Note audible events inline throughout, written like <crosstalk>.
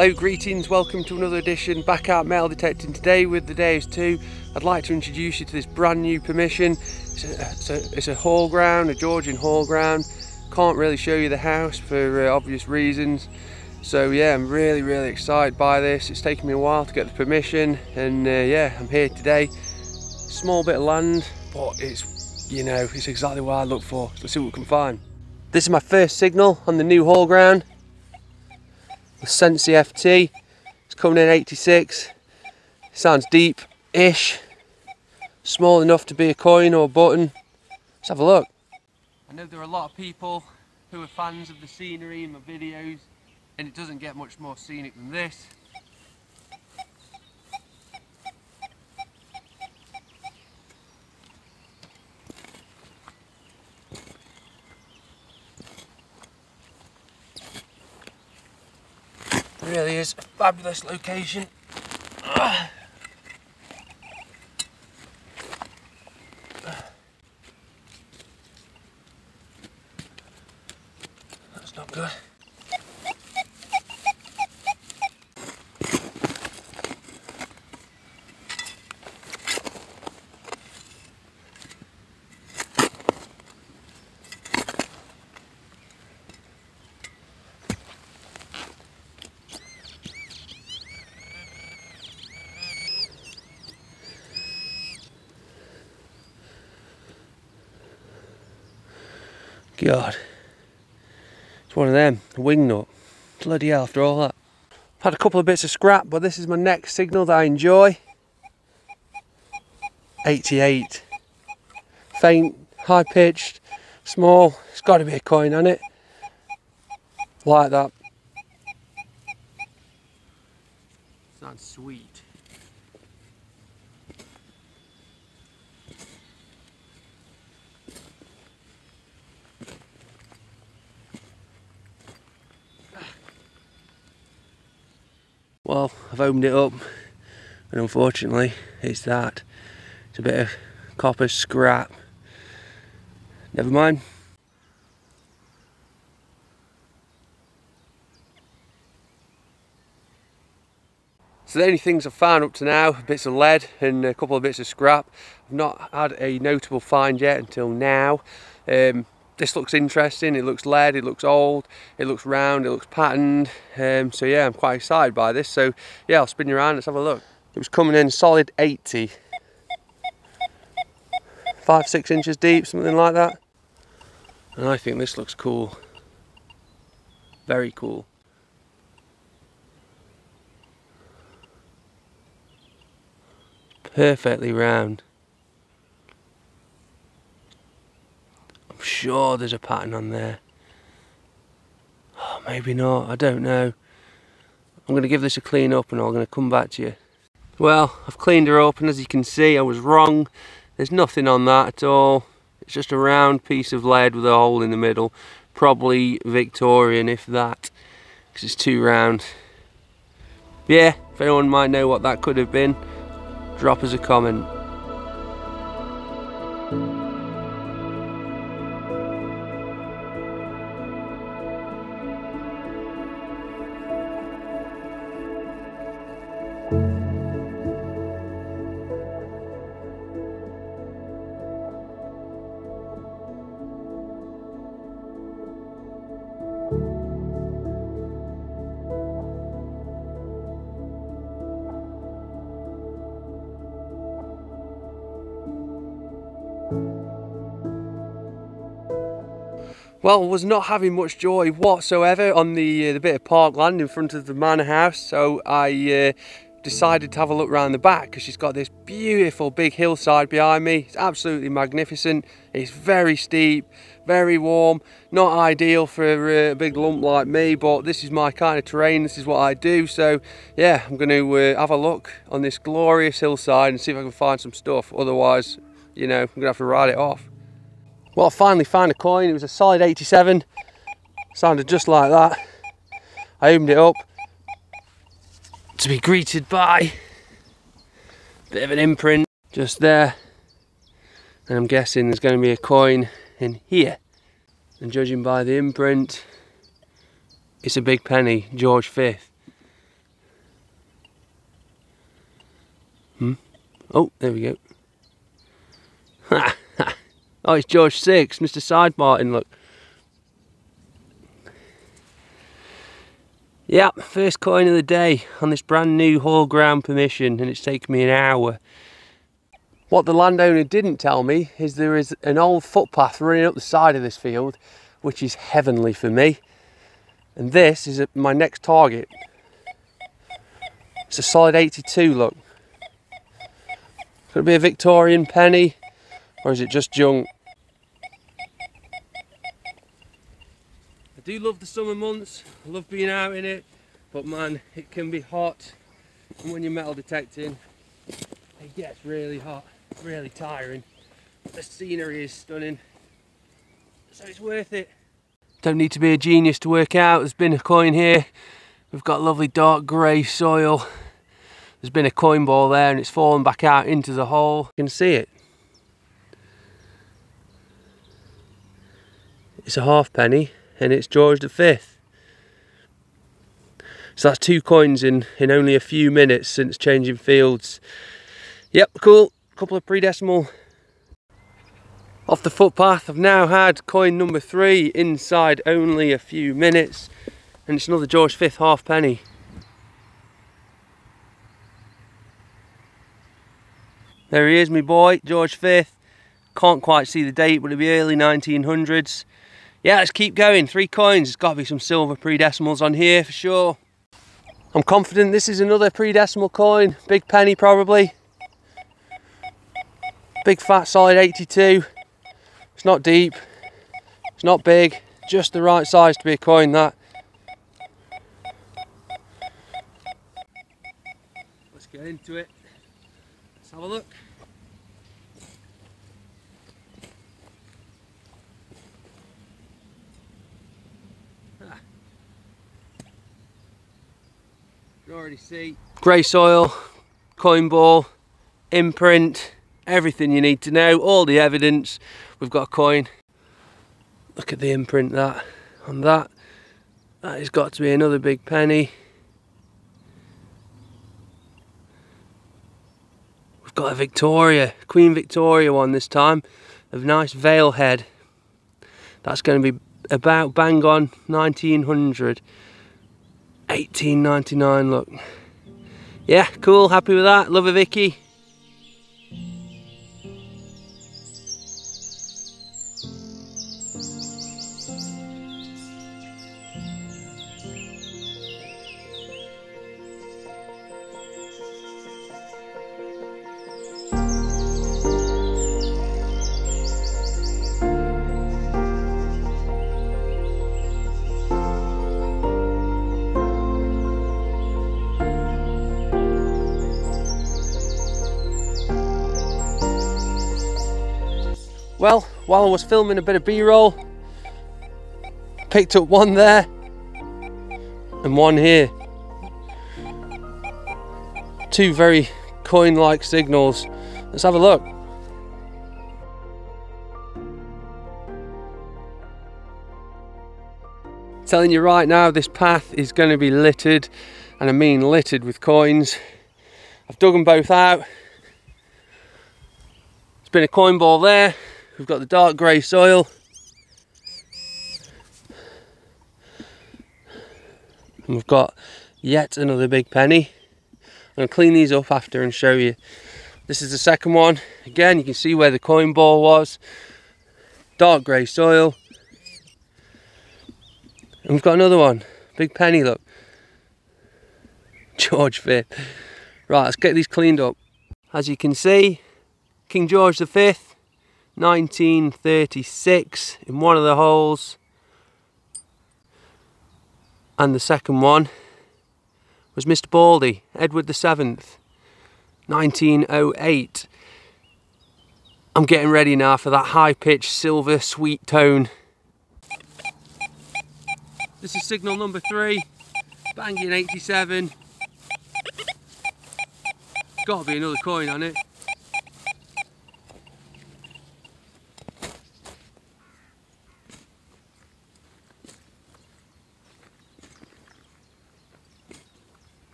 Hello, greetings, welcome to another edition Back Out Metal Detecting. Today with the Deus 2, I'd like to introduce you to this brand new permission. It's a, it's a, it's a hall ground, a Georgian hall ground. Can't really show you the house for uh, obvious reasons. So yeah, I'm really, really excited by this. It's taken me a while to get the permission and uh, yeah, I'm here today. Small bit of land, but it's, you know, it's exactly what I look for. Let's see what we can find. This is my first signal on the new hall ground the Sensi FT. It's coming in 86. Sounds deep-ish. Small enough to be a coin or a button. Let's have a look. I know there are a lot of people who are fans of the scenery in my videos and it doesn't get much more scenic than this. Really is a fabulous location. <clears throat> That's not good. God. It's one of them, a wing nut. Bloody hell, after all that. I've had a couple of bits of scrap, but this is my next signal that I enjoy. 88. Faint, high pitched, small. It's got to be a coin on it. Like that. Sounds sweet. Well, I've opened it up and unfortunately it's that. It's a bit of copper scrap. Never mind. So the only things I've found up to now, bits of lead and a couple of bits of scrap. I've not had a notable find yet until now. Um, this looks interesting, it looks lead, it looks old, it looks round, it looks patterned. Um, so yeah, I'm quite excited by this. So yeah, I'll spin you around, let's have a look. It was coming in solid 80. Five, six inches deep, something like that. And I think this looks cool. Very cool. Perfectly round. Sure there's a pattern on there. Oh, maybe not, I don't know. I'm going to give this a clean up and I'm going to come back to you. Well, I've cleaned her up and as you can see I was wrong. There's nothing on that at all. It's just a round piece of lead with a hole in the middle. Probably Victorian if that, because it's too round. Yeah, if anyone might know what that could have been, drop us a comment. Well, was not having much joy whatsoever on the uh, the bit of parkland in front of the manor house, so I uh, decided to have a look around the back because she's got this beautiful big hillside behind me. It's absolutely magnificent. It's very steep, very warm, not ideal for a, a big lump like me, but this is my kind of terrain. This is what I do. So yeah, I'm going to uh, have a look on this glorious hillside and see if I can find some stuff. Otherwise, you know, I'm going to have to ride it off. Well, I finally found a coin. It was a solid 87. Sounded just like that. I opened it up to be greeted by a bit of an imprint just there. And I'm guessing there's going to be a coin in here. And judging by the imprint, it's a big penny, George V. Hmm? Oh, there we go. Ha! Oh, it's George Six, Mr. Side Parting, look. Yep, first coin of the day on this brand new Hall ground permission and it's taken me an hour. What the landowner didn't tell me is there is an old footpath running up the side of this field which is heavenly for me. And this is my next target. It's a solid 82 look. Could be a Victorian penny or is it just junk? I do love the summer months, I love being out in it, but man, it can be hot. And when you're metal detecting, it gets really hot, really tiring. The scenery is stunning, so it's worth it. Don't need to be a genius to work out, there's been a coin here. We've got lovely dark grey soil. There's been a coin ball there and it's fallen back out into the hole. You can see it. It's a half penny and it's George V. So that's two coins in, in only a few minutes since changing fields. Yep, cool. Couple of pre-decimal. Off the footpath, I've now had coin number three inside only a few minutes. And it's another George V half penny. There he is, my boy, George V. Can't quite see the date, but it'll be early 1900s yeah, let's keep going. Three coins. There's got to be some silver pre-decimals on here for sure. I'm confident this is another pre-decimal coin. Big penny probably. Big fat solid 82. It's not deep. It's not big. Just the right size to be a coin that. Let's get into it. Let's have a look. You already see. Grey soil, coin ball, imprint, everything you need to know, all the evidence. We've got a coin. Look at the imprint that on that. That has got to be another big penny. We've got a Victoria, Queen Victoria one this time, of nice veil head. That's going to be about bang on 1900. 18.99 look. Yeah cool happy with that. Love a Vicky Well, while I was filming a bit of B-roll, picked up one there and one here. Two very coin-like signals. Let's have a look. Telling you right now, this path is going to be littered, and I mean littered with coins. I've dug them both out. it's been a coin ball there, We've got the dark grey soil. And we've got yet another big penny. I'm to clean these up after and show you. This is the second one. Again, you can see where the coin ball was. Dark grey soil. And we've got another one. Big penny, look. George V. Right, let's get these cleaned up. As you can see, King George V 1936 in one of the holes. And the second one was Mr Baldy, Edward the 7th 1908 I'm getting ready now for that high-pitched silver sweet tone. This is signal number three banging 87 got to be another coin on it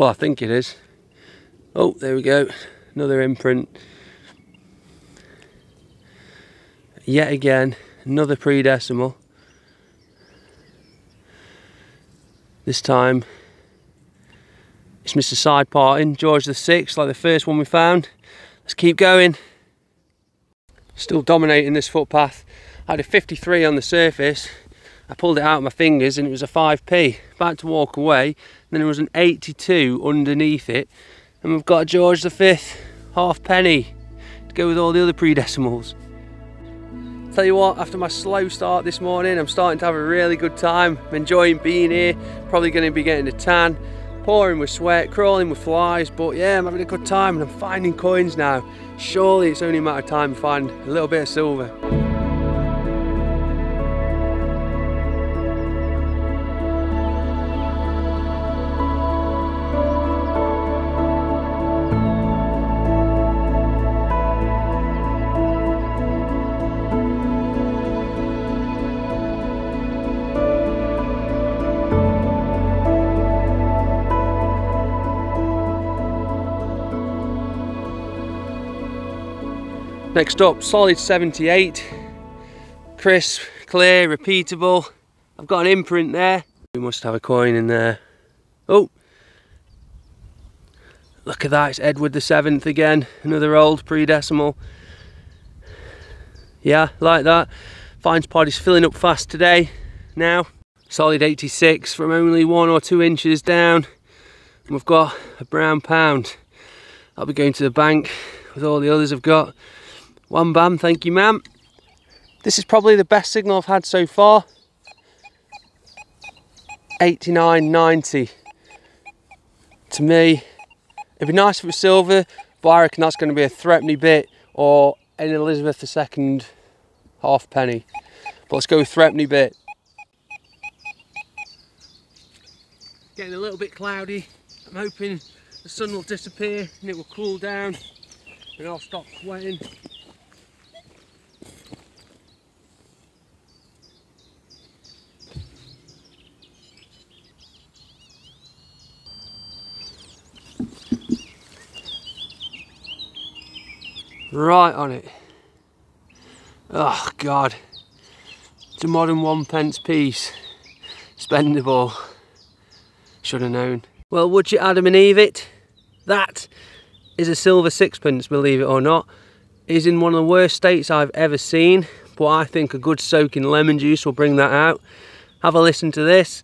Well, I think it is. Oh, there we go. Another imprint. Yet again, another pre-decimal. This time, it's Mr. Side Parting, George the Sixth, like the first one we found. Let's keep going. Still dominating this footpath. I had a 53 on the surface. I pulled it out of my fingers and it was a 5p. About to walk away, then there was an 82 underneath it. And we've got George V half penny to go with all the other pre-decimals. Tell you what, after my slow start this morning, I'm starting to have a really good time. I'm enjoying being here, probably going to be getting a tan, pouring with sweat, crawling with flies, but yeah, I'm having a good time and I'm finding coins now. Surely it's only a matter of time to find a little bit of silver. Next up, solid 78. Crisp, clear, repeatable. I've got an imprint there. We must have a coin in there. Oh! Look at that, it's Edward the 7th again. Another old pre-decimal. Yeah, like that. Finds pod is filling up fast today. Now, solid 86 from only one or two inches down. And we've got a brown pound. I'll be going to the bank with all the others I've got. One bam, thank you ma'am. This is probably the best signal I've had so far. 89.90. To me, it'd be nice if it was silver, but I reckon that's going to be a threepenny bit or an Elizabeth II half penny. But let's go with threepenny bit. Getting a little bit cloudy. I'm hoping the sun will disappear and it will cool down and I'll stop sweating. Right on it. Oh God, it's a modern one pence piece, spendable. Should have known. Well, would you Adam and Eve it? That is a silver sixpence, believe it or not. Is in one of the worst states I've ever seen, but I think a good soaking lemon juice will bring that out. Have a listen to this.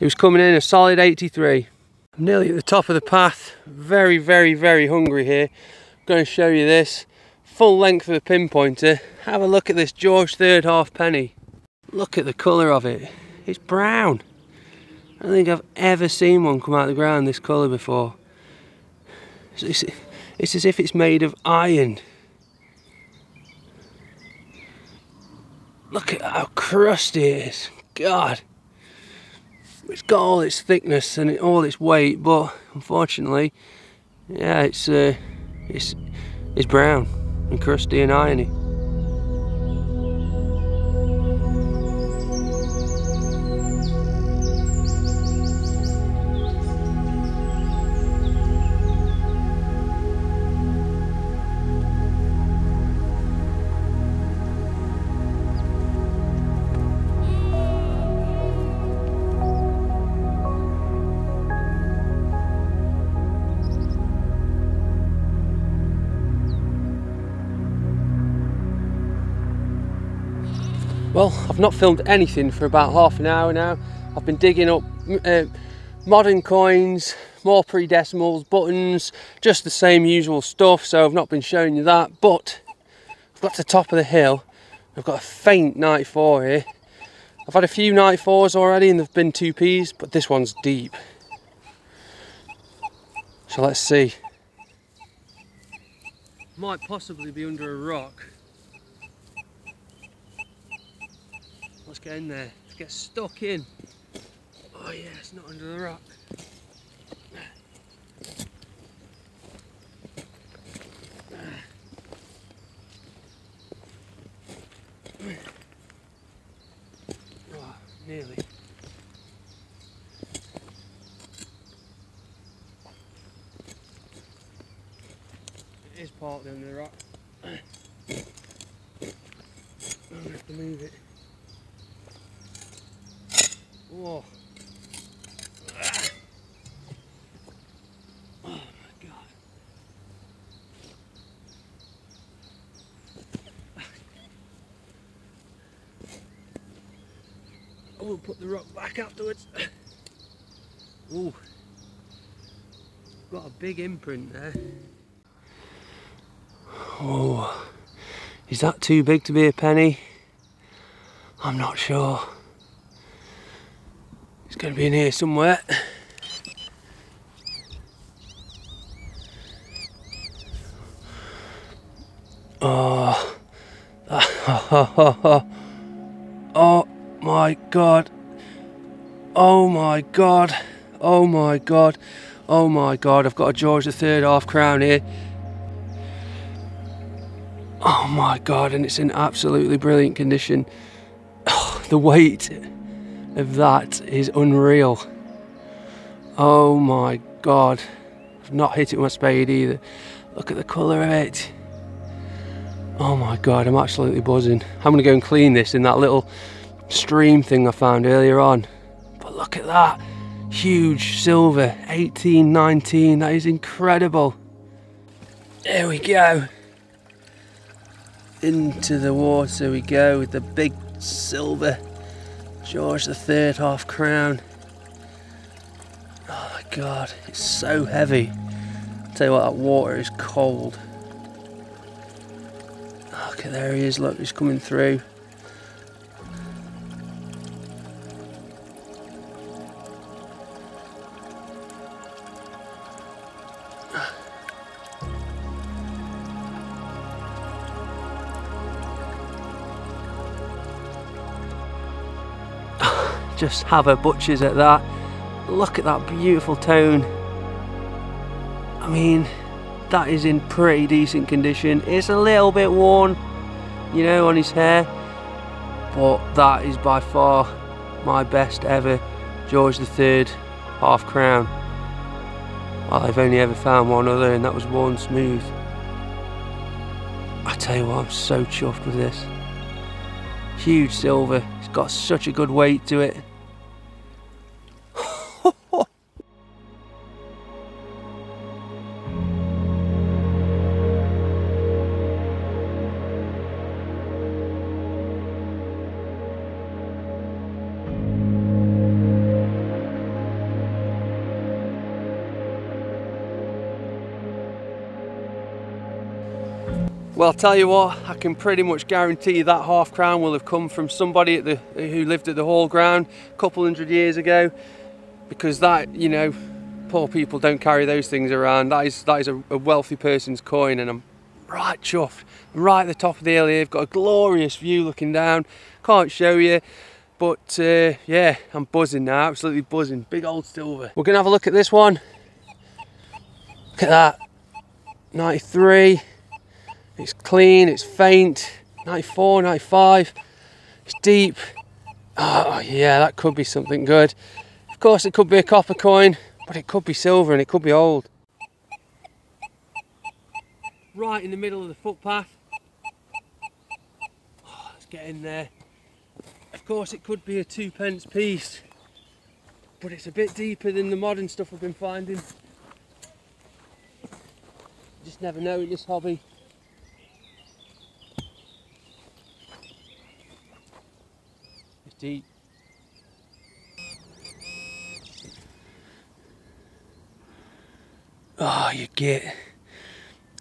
He was coming in a solid 83. I'm nearly at the top of the path. Very, very, very hungry here. I'm going to show you this. Full length of the pinpointer. Have a look at this George third half penny. Look at the colour of it. It's brown. I don't think I've ever seen one come out of the ground this colour before. It's, it's as if it's made of iron. Look at how crusty it is. God it's got all its thickness and all its weight but unfortunately yeah it's uh, it's it's brown and crusty and irony Well, I've not filmed anything for about half an hour now. I've been digging up uh, modern coins, more pre-decimals, buttons, just the same usual stuff, so I've not been showing you that, but I've got to the top of the hill. I've got a faint 94 here. I've had a few 94s already and they've been 2Ps, but this one's deep. So let's see. Might possibly be under a rock. Get in there. Get stuck in. Oh yeah, it's not under the rock. Ah, nearly. It is parked under the rock. I'm gonna have to move it. Whoa. Oh my god. I will put the rock back afterwards. Ooh. Got a big imprint there. Oh. Is that too big to be a penny? I'm not sure. It's going to be in here somewhere. Oh. <laughs> oh. Oh my god. Oh my god. Oh my god. Oh my god. I've got a George III half crown here. Oh my god, and it's in absolutely brilliant condition. Oh, <sighs> the weight of that is unreal. Oh my god. I've not hit it with my spade either. Look at the colour of it. Oh my god, I'm absolutely buzzing. I'm gonna go and clean this in that little stream thing I found earlier on. But look at that. Huge silver, 1819. That is incredible. There we go. Into the water we go with the big silver George III half crown. Oh my god, it's so heavy. I'll tell you what, that water is cold. Okay, there he is, look, he's coming through. Just have a butchers at that. Look at that beautiful tone. I mean, that is in pretty decent condition. It's a little bit worn, you know, on his hair, but that is by far my best ever George III half crown. Well, I've only ever found one other, and that was worn smooth. I tell you what, I'm so chuffed with this. Huge silver, it's got such a good weight to it. Tell you what, I can pretty much guarantee that half crown will have come from somebody the who lived at the hall ground a couple hundred years ago, because that, you know, poor people don't carry those things around. That is that is a, a wealthy person's coin, and I'm right chuffed. I'm right at the top of the hill here. I've got a glorious view looking down. Can't show you, but uh, yeah, I'm buzzing now. Absolutely buzzing. Big old silver. We're gonna have a look at this one. Look at that. 93. It's clean, it's faint, 94, 95, it's deep. Oh yeah, that could be something good. Of course it could be a copper coin, but it could be silver and it could be old. Right in the middle of the footpath. Oh, let's get in there. Of course it could be a two pence piece, but it's a bit deeper than the modern stuff I've been finding. You just never know in this hobby. Deep. Oh, ah, you get.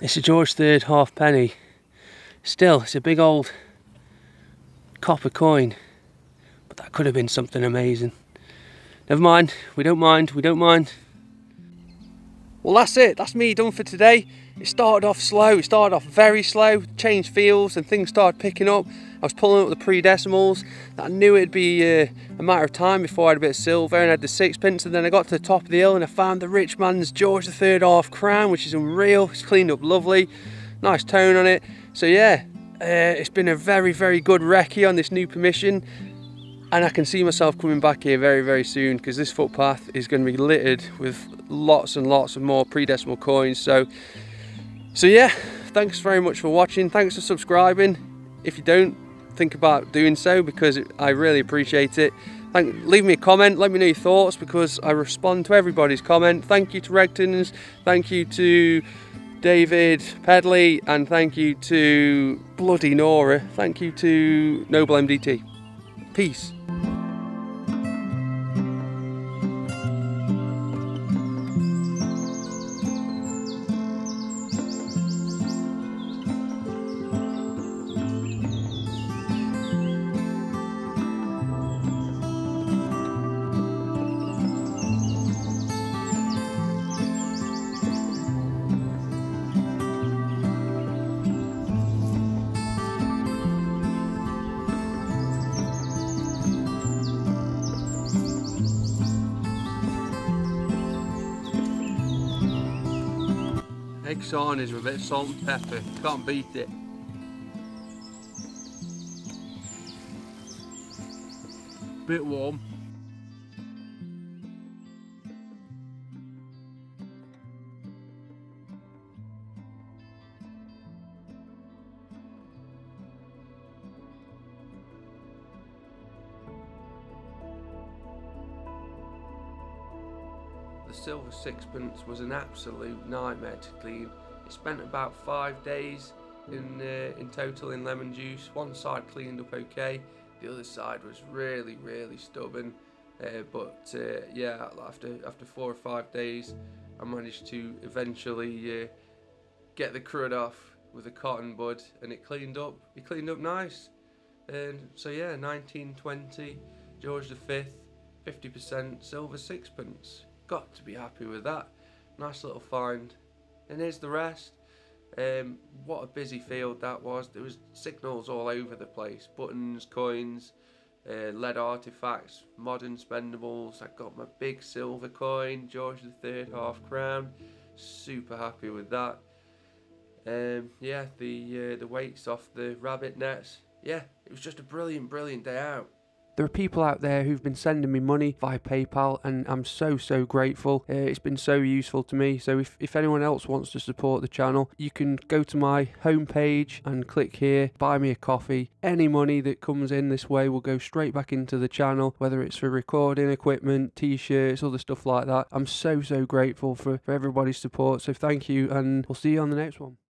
It's a George III half penny. Still, it's a big old copper coin. But that could have been something amazing. Never mind, we don't mind, we don't mind. Well, that's it, that's me done for today. It started off slow, it started off very slow, changed fields and things started picking up. I was pulling up the pre-decimals. I knew it'd be uh, a matter of time before I had a bit of silver and I had the sixpence and then I got to the top of the hill and I found the rich man's George III half crown which is unreal. It's cleaned up lovely. Nice tone on it. So yeah, uh, it's been a very, very good recce on this new permission. and I can see myself coming back here very very soon because this footpath is going to be littered with lots and lots of more pre-decimal coins so so yeah thanks very much for watching thanks for subscribing if you don't think about doing so because I really appreciate it Thank, leave me a comment, let me know your thoughts because I respond to everybody's comment. Thank you to Regtons, thank you to David Pedley, and thank you to Bloody Nora. Thank you to Noble MDT. Peace. Egg sarnies with a bit of salt and pepper. Can't beat it. Bit warm. Silver sixpence was an absolute nightmare to clean. It spent about five days in uh, in total in lemon juice. One side cleaned up okay, the other side was really really stubborn. Uh, but uh, yeah, after after four or five days, I managed to eventually uh, get the crud off with a cotton bud, and it cleaned up. It cleaned up nice. And so yeah, 1920, George V, 50% silver sixpence got to be happy with that. Nice little find. And here's the rest. Um, what a busy field that was. There was signals all over the place. Buttons, coins, uh, lead artifacts, modern spendables. I got my big silver coin, George III half crown. Super happy with that. Um, yeah, the uh, the weights off the rabbit nets. Yeah, it was just a brilliant, brilliant day out. There are people out there who've been sending me money via PayPal, and I'm so, so grateful. Uh, it's been so useful to me. So, if, if anyone else wants to support the channel, you can go to my homepage and click here, buy me a coffee. Any money that comes in this way will go straight back into the channel, whether it's for recording equipment, t shirts, other stuff like that. I'm so, so grateful for, for everybody's support. So, thank you, and we'll see you on the next one.